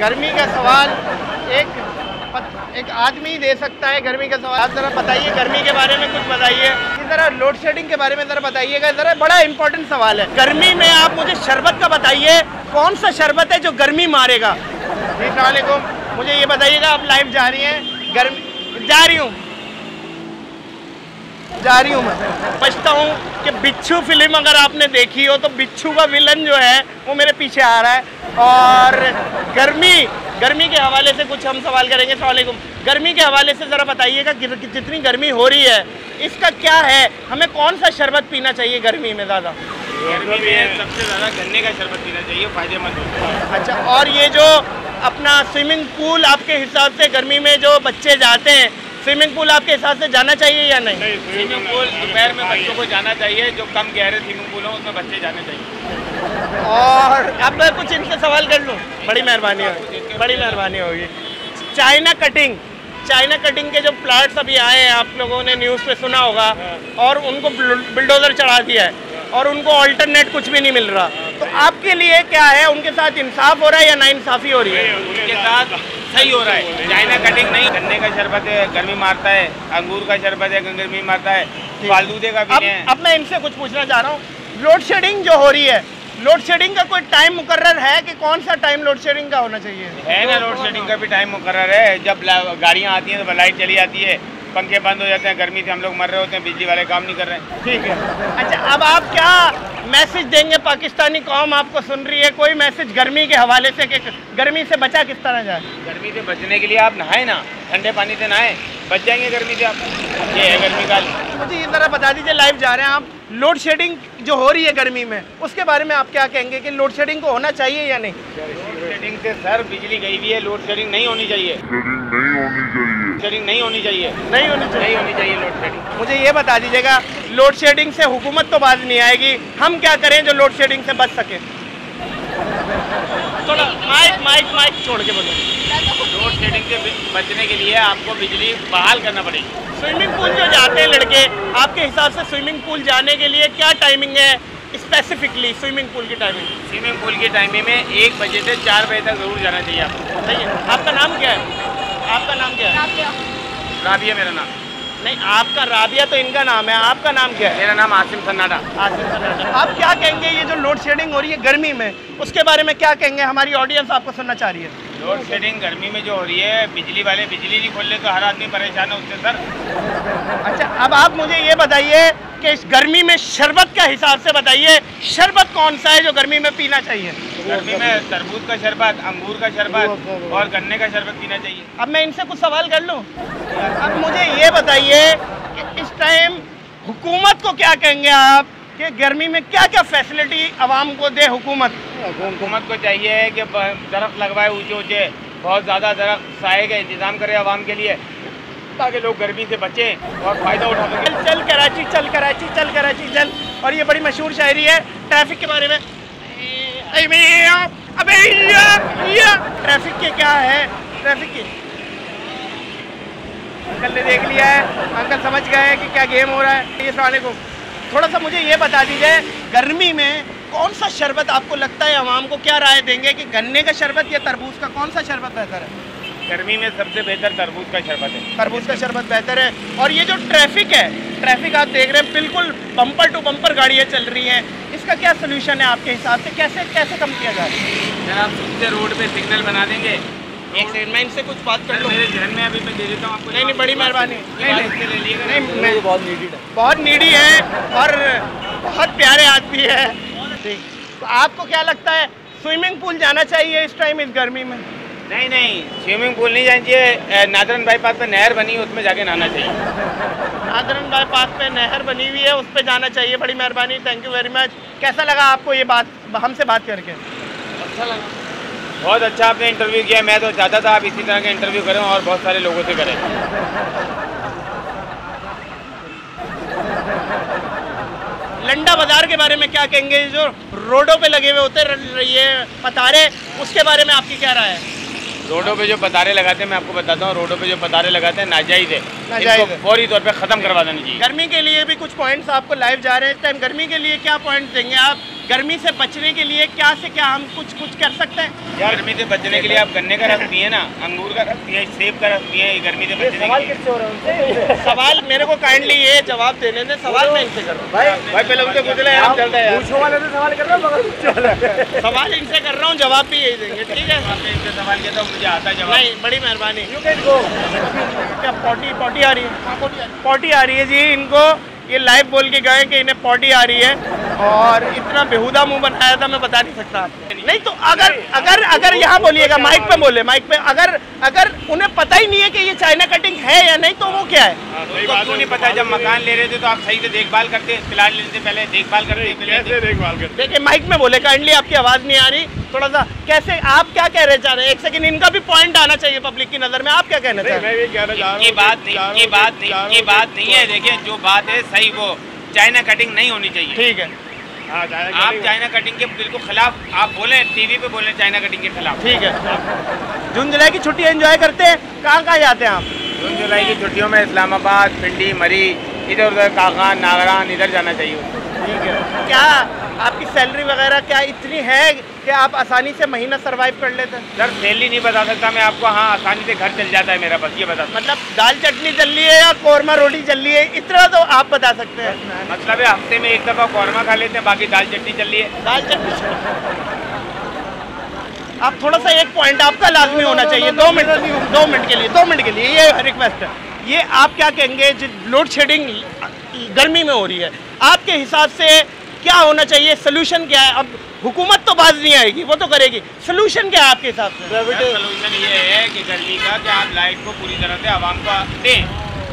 गर्मी का सवाल एक एक आदमी ही दे सकता है गर्मी का सवाल। आप जरा बताइए, गर्मी के बारे में कुछ बताइए। जरा लोड शेडिंग के बारे में जरा बताइएगा। जरा बड़ा इंपॉर्टेंट सवाल है। गर्मी में आप मुझे शरबत का बताइए। कौन सा शरबत है जो गर्मी मारेगा? जी सलामकुम मुझे ये बताइएगा, आप लाइव जा रही हैं। गर्मी जा रही हूँ। जा रही हूँ मैं। बचता हूँ कि बिच्छू फ़िल्म अगर आपने देखी हो तो बिच्छू का विलन जो है वो मेरे पीछे आ रहा है। और गर्मी गर्मी के हवाले से कुछ हम सवाल करेंगे। सवालेकुम गर्मी के हवाले से ज़रा बताइएगा कि जितनी गर्मी हो रही है इसका क्या है? हमें कौन सा शरबत पीना चाहिए गर्मी में ज़्यादा? गर्मी में सबसे ज़्यादा गन्ने का शरबत पीना चाहिए फ़ायदेमंद अच्छा और ये जो अपना स्विमिंग पूल आपके हिसाब से गर्मी में जो बच्चे जाते हैं स्विमिंग पूल आपके हिसाब से जाना चाहिए या नहीं? स्विमिंग पूल दोपहर में बच्चों को जाना चाहिए जो कम गहरे स्विमिंग पूल हो उसमें बच्चे जाने चाहिए। और अब मैं कुछ इनसे सवाल कर लूँ। बड़ी मेहरबानी होगी। बड़ी मेहरबानी होगी। China cutting. चाइना कटिंग के जो प्लाट्स अभी आए हैं आप लोगों ने न्यूज़ पे सुना होगा और उनको बिल्डोजर चढ़ा दिया है और उनको ऑल्टरनेट कुछ भी नहीं मिल रहा। तो आपके लिए क्या है? उनके साथ इंसाफ हो रहा है या ना इंसाफी हो रही है? उनके साथ सही हो रहा है। चाइना कटिंग नहीं गन्ने का शरबत है गर्मी मारता है अंगूर का शरबत है गर्मी मारता है फालदूदे का भी अब, अब मैं इनसे कुछ पूछना चाह रहा हूँ। लोड शेडिंग जो हो रही है लोड शेडिंग का कोई टाइम मुकर्र है कि कौन सा टाइम लोड शेडिंग का होना चाहिए? है ना लोड शेडिंग का भी टाइम मुकर्र है। जब गाड़ियाँ आती हैं तो लाइट चली जाती है पंखे बंद हो जाते हैं गर्मी से हम लोग मर रहे होते हैं बिजली वाले काम नहीं कर रहे हैं। ठीक है। अच्छा अब आप क्या मैसेज देंगे पाकिस्तानी कौम आपको सुन रही है। कोई मैसेज गर्मी के हवाले से कि गर्मी से बचा किस तरह जाए? गर्मी से बचने के लिए आप नहाए ना ठंडे पानी से नहाए बच जाएँगे गर्मी से आप। ये है गर्मी का मुझे ये तरह बता दीजिए लाइव जा रहे हैं आप। लोड शेडिंग जो हो रही है गर्मी में उसके बारे में आप क्या कहेंगे कि लोड शेडिंग को होना चाहिए या नहीं? लोड शेडिंग से सर बिजली गई हुई है लोड शेडिंग नहीं होनी चाहिए। नहीं होनी चाहिए। शेडिंग नहीं होनी चाहिए। नहीं होनी चाहिए। नहीं होनी चाहिए लोड शेडिंग मुझे ये बता दीजिएगा लोड शेडिंग से हुकूमत तो बाज नहीं आएगी। हम क्या करें जो लोड शेडिंग से बच सके? थोड़ा माइक माइक माइक छोड़ के बोलो। लोड शेडिंग से बचने के लिए आपको बिजली बहाल करना पड़ेगी। स्विमिंग पूल जो जाते हैं लड़के आपके हिसाब से स्विमिंग पूल जाने के लिए क्या टाइमिंग है? स्पेसिफिकली स्विमिंग पूल की टाइमिंग स्विमिंग पूल की टाइमिंग में एक बजे से चार बजे तक ज़रूर जाना चाहिए आपको। सही है। आपका नाम क्या है? आपका नाम क्या है? राबिया। मेरा नाम। नहीं आपका राबिया तो इनका नाम है। आपका नाम क्या है? मेरा नाम आसिम सन्नाटा। आसिम सन्नाटा। आप क्या कहेंगे? ये जो लोड शेडिंग हो रही है गर्मी में उसके बारे में क्या कहेंगे? हमारी ऑडियंस आपको सुनना चाह रही है। लोड शेडिंग गर्मी में जो हो रही है बिजली वाले बिजली नहीं खोल ले तो हर आदमी परेशान है उससे सर। अच्छा अब आप मुझे ये बताइए कि इस गर्मी में शरबत का हिसाब से बताइए शरबत कौन सा है जो गर्मी में पीना चाहिए? गर्मी में तरबूज का शरबत अंगूर का शरबत और गन्ने का शरबत पीना चाहिए। अब मैं इनसे कुछ सवाल कर लूँ? अब मुझे ये बताइए कि इस टाइम हुकूमत को क्या कहेंगे आप कि गर्मी में क्या क्या फैसिलिटी आवाम को दे हुकूमत? हुकूमत को चाहिए है कि दरख्त लगवाए ऊँचे ऊँचे। बहुत ज़्यादा दरख्त साए का इंतज़ाम करे आवाम के लिए, ताकि लोग गर्मी से बचें और फ़ायदा उठा सकें। चल कराची चल कराची चल कराची, चल। और ये बड़ी मशहूर शायरी है, ट्रैफ़िक के बारे में। अबे ट्रैफ़िक के क्या है? ट्रैफ़िक के। अंकल ने देख लिया है। अंकल समझ गए हैं कि क्या गेम हो रहा है। ये सवाल को थोड़ा सा मुझे ये बता दीजिए, गर्मी में कौन सा शरबत आपको लगता है आवाम को क्या राय देंगे कि गन्ने का शरबत या तरबूज का? कौन सा शरबत बेहतर है? गर्मी में सबसे बेहतर तरबूज का शरबत है। तरबूज का शरबत बेहतर है। और ये जो ट्रैफ़िक है ट्रैफ़िक आप देख रहे हैं बिल्कुल बम्पर टू बम्पर गाड़ियाँ चल रही हैं। इसका क्या सोल्यूशन है आपके हिसाब से? कैसे कैसे कम किया जाए सर आप सीधे रोड पे सिग्नल बना देंगे। एक सेकंड मैं इनसे कुछ बात कर लूँ। मेरे जहन में अभी मैं दे देता हूँ आपको। नहीं नहीं बड़ी मेहरबानी। नहीं ले लीजिएगा। नहीं मैं बहुत नीडी है। बहुत नीडी है और बहुत प्यारे आदमी है। ठीक तो आपको क्या लगता है स्विमिंग पूल जाना चाहिए इस टाइम इस गर्मी में? नहीं नहीं स्विमिंग पूल नहीं जाना चाहिए। नादरन बाईपास पे नहर बनी है उसमें जाके नहाना चाहिए। नादरन बाईपास पे नहर बनी हुई है उस पर जाना चाहिए। बड़ी मेहरबानी थैंक यू वेरी मच कैसा लगा आपको ये बात हमसे बात करके? अच्छा लगा। बहुत अच्छा आपने इंटरव्यू किया। मैं तो चाहता था आप इसी तरह का इंटरव्यू करें और बहुत सारे लोगों से करें। लंडा बाज़ार के बारे में क्या कहेंगे? जो रोडों पे लगे हुए होते ये पतारे उसके बारे में आपकी क्या राय है? रोडों पे जो पतारे लगाते हैं मैं आपको बताता हूँ रोडों पे जो पतारे लगाते हैं नाजायज़ है। नाजायज फौरी तौर पे खत्म करवा देना चाहिए। गर्मी के लिए भी कुछ पॉइंट्स आपको लाइव जा रहे हैं। इस टाइम गर्मी के लिए क्या पॉइंट देंगे आप? गर्मी से बचने के लिए क्या से क्या हम कुछ कुछ कर सकते हैं? यार गर्मी से बचने के लिए आप गन्ने का रस पिए ना अंगूर का रस पिए सेब का रस पिए गर्मी से बचने सवाल के लिए सवाल मेरे को काइंडली ये जवाब देने दें सवाल मैं इनसे कर। रहा हूँ भाई पहले उनसे पूछ ले हम चलते हैं यार। सवाल इनसे कर रहा हूँ जवाब भी यही देंगे ठीक है? आपने इनसे सवाल किया था मुझे आता है जवाब। नहीं बड़ी मेहरबानी। क्या पॉटी पॉटी आ रही है? पॉटी आ रही है जी इनको ये लाइव बोल के गए कि इन्हें पॉटी आ रही है। और इतना बेहुदा मुँह बनाया था मैं बता नहीं सकता। आपको नहीं तो अगर अगर अगर यहाँ बोलिएगा माइक पे बोले माइक पे। अगर अगर उन्हें पता ही नहीं है कि ये चाइना कटिंग है या नहीं तो वो क्या है? उनको क्यों नहीं पता जब मकान ले रहे थे तो आप सही से देखभाल करते प्लाट लेने से पहले देखभाल करते कैसे देखभाल करते? देखिए माइक में बोले काइंडली आपकी आवाज़ नहीं आ रही। थोड़ा सा कैसे आप क्या कह रहे चाह रहे हैं? एक सेकंड इनका भी पॉइंट आना चाहिए पब्लिक की नज़र में। आप क्या कहना चाह रहे हैं? ये बात नहीं ये बात नहीं ये बात नहीं है। देखिए जो बात है सही वो। चाइना कटिंग नहीं होनी चाहिए। ठीक है। आप चाइना कटिंग के बिल्कुल खिलाफ आप बोले टीवी पे बोले चाइना कटिंग के खिलाफ। ठीक है। जून जुलाई की छुट्टी एंजॉय करते हैं। कहाँ कहाँ जाते हैं आप? जून जुलाई की छुट्टियों में इस्लामाबाद पिंडी मरी इधर उधर कागान नागरान इधर जाना चाहिए ठीक है। क्या आपकी सैलरी वगैरह क्या इतनी है? कि आप आसानी से महीना सरवाइव कर लेते? हैं सर सैलरी नहीं बता सकता मैं आपको। हाँ आसानी से घर चल जाता है मेरा बस ये बता मतलब दाल चटनी चल रही है या कौरमा रोटी चल रही है? इतना तो आप बता सकते हैं। मतलब है हफ़्ते में एक दफ़ा कौरमा खा लेते हैं बाकी दाल चटनी चल रही है। दाल चटनी आप थोड़ा सा एक पॉइंट आपका लाजमी होना चाहिए। दो मिनट दो मिनट के लिए दो मिनट के लिए ये रिक्वेस्ट है। ये आप क्या कहेंगे लोड शेडिंग गर्मी में हो रही है आपके हिसाब से क्या होना चाहिए? सोल्यूशन क्या है? अब हुकूमत तो बाज नहीं आएगी वो तो करेगी। सोल्यूशन क्या है आपके हिसाब से? सोल्यूशन ये है कि गर्मी का कि आप लाइट को पूरी तरह से आवाम को दें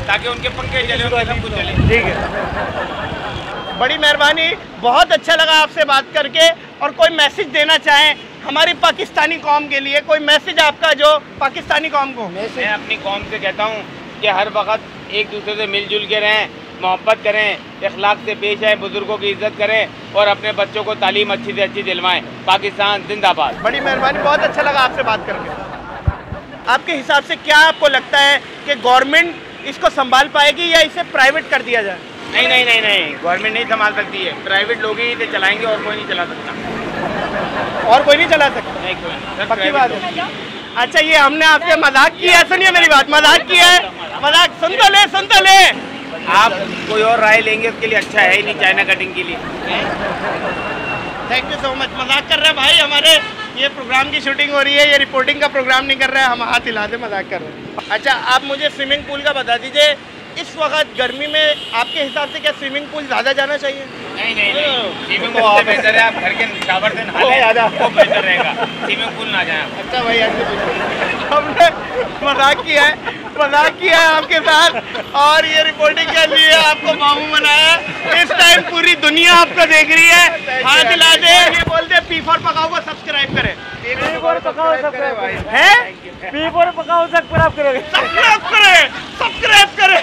ताकि उनके पंखे चले उनके सब कुछ चले। ठीक है। बड़ी मेहरबानी बहुत अच्छा लगा आपसे बात करके और कोई मैसेज देना चाहें हमारी पाकिस्तानी कौम के लिए कोई मैसेज आपका जो पाकिस्तानी कौम को? मैं अपनी कौम से कहता हूँ कि हर वक्त एक दूसरे से मिलजुल के रहें मोहब्बत करें इखलाक से पेश आए बुज़ुर्गों की इज़्ज़त करें और अपने बच्चों को तालीम अच्छी से अच्छी दिलवाएँ। पाकिस्तान जिंदाबाद। बड़ी मेहरबानी बहुत अच्छा लगा आपसे बात करके। आपके हिसाब से क्या आपको लगता है कि गवर्नमेंट इसको संभाल पाएगी या इसे प्राइवेट कर दिया जाए? नहीं नहीं नहीं नहीं गवर्नमेंट नहीं संभाल सकती है। प्राइवेट लोग ही इसे चलाएँगे और कोई नहीं चला सकता। और कोई नहीं चला सकता? नहीं कोई पक्की बात है। अच्छा ये हमने आपसे मज़ाक किया है सुनिए मेरी बात मज़ाक किया है। मज़ाक सुन तो ले सुन तो ले। आप कोई और राय लेंगे, उसके लिए अच्छा है ही नहीं चाइना कटिंग के लिए। थैंक यू सो मच मज़ाक कर रहे हैं भाई, हमारे ये प्रोग्राम की शूटिंग हो रही है, ये रिपोर्टिंग का प्रोग्राम नहीं कर रहा है, हम हाथ हिलाते मज़ाक कर रहे हैं। अच्छा आप मुझे स्विमिंग पूल का बता दीजिए इस वक्त गर्मी में आपके हिसाब से क्या स्विमिंग पूल ज़्यादा जाना चाहिए? नहीं नहीं नहीं। स्विमिंग पूल बेहतर है आप घर के शावर से नहा लें वो बेहतर रहेगा। स्विमिंग पूल ना जाएँ अच्छा भाई हमने मज़ाक किया है मज़ाक किया है आपके साथ और ये रिपोर्टिंग के लिए आपको मामू बनाया इस टाइम पूरी दुनिया आपको देख रही है। हाथ हिला दे ये बोलते पी फॉर पकाओ को सब्सक्राइब करें। पी फॉर पकाओ सब्सक्राइब है? पी फॉर पकाओ सब्सक्राइब करोगे। सब्सक्राइब करें सब्सक्राइब करें।